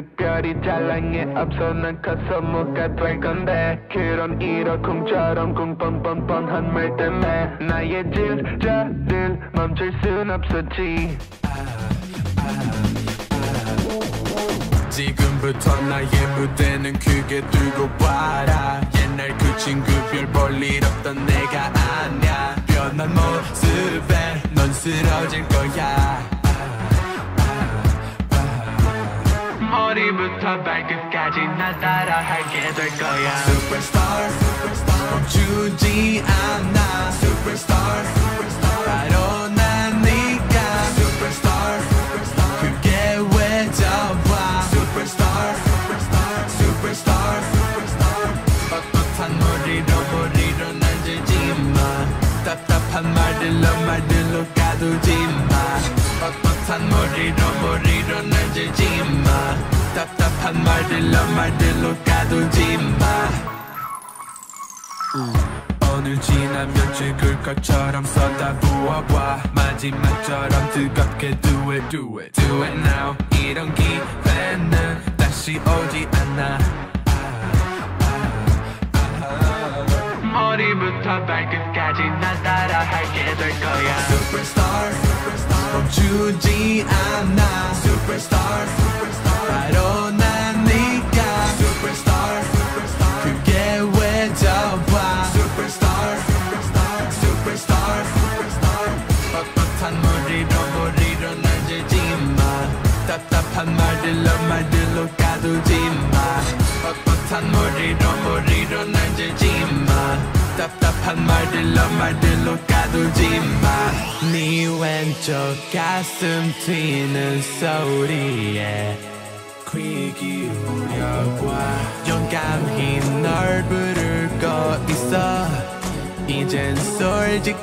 특별히 없어 난 커서 뭐가 될 건데 그런 이러쿵저럼 쿵뻔뻔뻔한 말 때문에 나의 질자를 멈출 순 없었지. 지금부터 나의 무대는 크게 들고 봐라. 옛날 그 친구 별 볼일 없던 내가 아냐 변한 모습에 넌 쓰러질 거야 머리부터 발끝까지 나 따라 하게 될 거야 Superstar, superstar 멈추지 않아 Superstar, superstar 바로 난 네가 Superstar, superstar 그게 왜 좋아 Superstar, superstar Superstar, superstar 떳떳한 머리로 머리로 날 들지마 답답한 말들로 말들로 가두지마 떳떳한 머리로 머리로 날 들지마 답답한 말들로 말들로 가두지 마. 오늘 지나면 죽을 것처럼 쏟아부어봐. 마지막처럼 뜨겁게 do it do it do it now. 이런 기회는 다시 오지 않아. 머리부터 발끝까지 나 따라 하게 될 거야. Superstar, 멈추지 않아. Superstar 답답한 말들로 가두지마 떳떳한 머리로 머리로 날 들지마 답답한 말들로 말들로 가두지마 네 왼쪽 가슴 튀는 소리에 귀 기울여봐. 용감히 널 부르고 있어. 이젠 솔직해져봐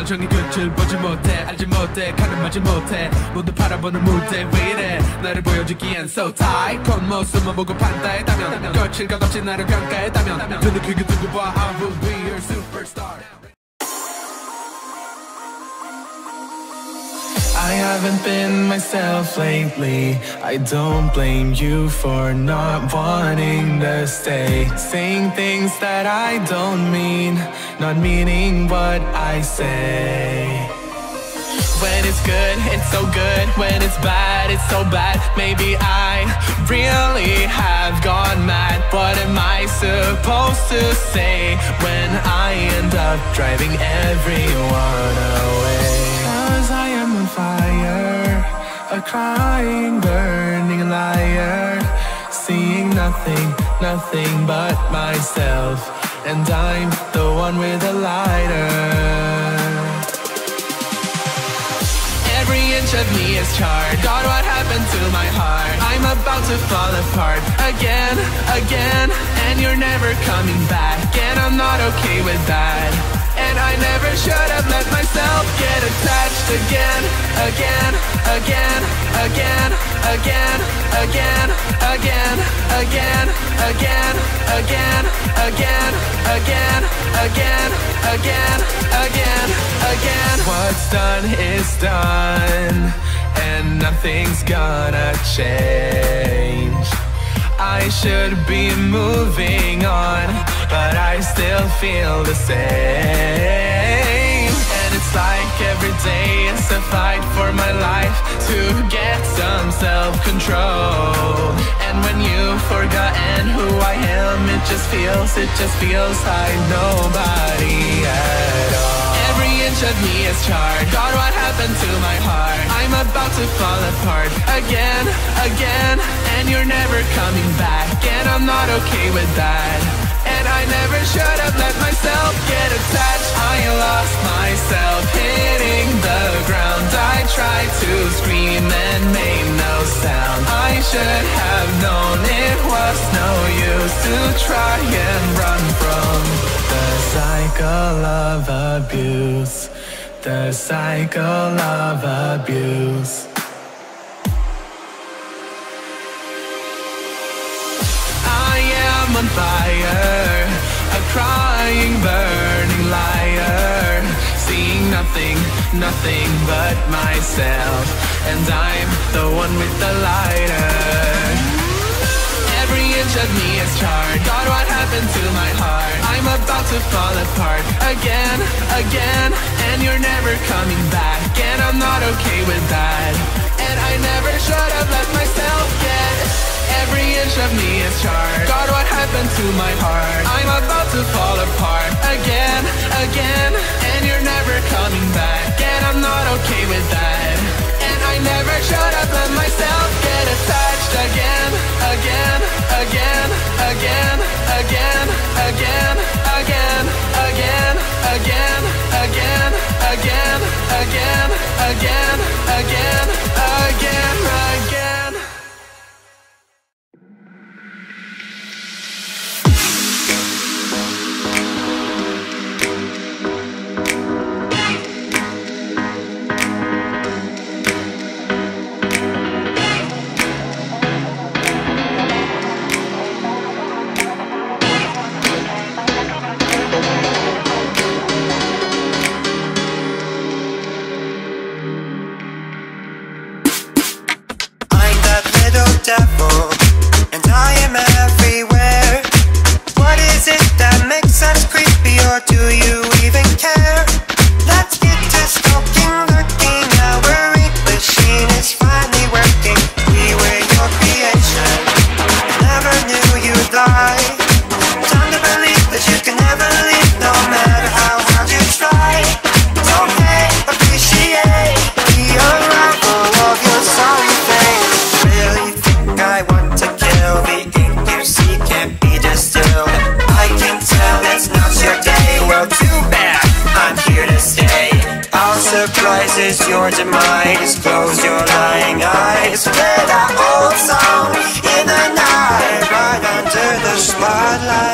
그를 걷어내어 정의 끝을 보지 못해 알지 못해 가는 맞지 못해. 모두 바라보는 무대 왜 이래? 나를 보여주기엔 so tight. 겉모습만 보고 판단했다면 거칠 것 없이 나를 평가했다면 눈을 크게 뜨고 봐 I will be your superstar I haven't been myself lately. I don't blame you for not wanting to stay. Saying things that I don't mean, not meaning what I say. When it's good, it's so good. When it's bad, it's so bad. Maybe I really have gone mad. What am I supposed to say when I end up driving everyone away? Cause I am on fire, a crying, burning liar. Seeing nothing, nothing but myself. And I'm the one with the lighter. Every inch of me is charred. God, what happened to my heart? I'm about to fall apart again, again, and you're never coming back. And I'm not okay with that. And I never should have let myself get attached again, again, again, again, again, again, again, again, again, again, again, again, again, again, again, again. What's done is done, and nothing's gonna change. I should be moving on, but I still feel the same. And it's like every day is a fight for my life to get some self control. And when you've forgotten who I am, it just feels, it just feels like nobody at all. Every inch of me is charred. God, what happened to my heart? I'm about to fall apart again, again, and you're never coming back. And I'm not okay with that that I never should have let myself get attached. I lost myself hitting the ground. I tried to scream and made no sound. I should have known it was no use to try and run from The cycle of abuse. The cycle of abuse. On fire crying, burning liar, seeing nothing, nothing but myself, and I'm the one with the lighter. Every inch of me is charred. God, what happened to my heart? I'm about to fall apart again, again, and you're never coming back, and I'm not okay with that. And I never should have let myself get. Every inch of me is charred. God, what happened to my heart? I'm to fall apart again, again, and you're never coming back, and I'm not okay with that. And I never should have let myself get attached again, again, again, again, again, again, again, again, again, again, again, again, again, again, again, again. Is your demise. Close your lying eyes. Play that old song in the night, right under the spotlight.